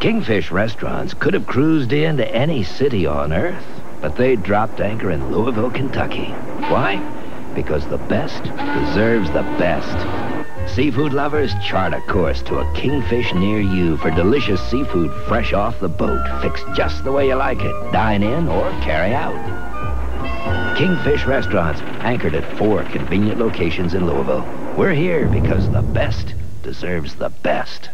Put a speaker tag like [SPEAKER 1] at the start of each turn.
[SPEAKER 1] Kingfish restaurants could have cruised into any city on Earth, but they dropped anchor in Louisville, Kentucky. Why? Because the best deserves the best. Seafood lovers, chart a course to a Kingfish near you for delicious seafood fresh off the boat, fixed just the way you like it. Dine in or carry out. Kingfish Restaurants, anchored at four convenient locations in Louisville. We're here because the best deserves the best.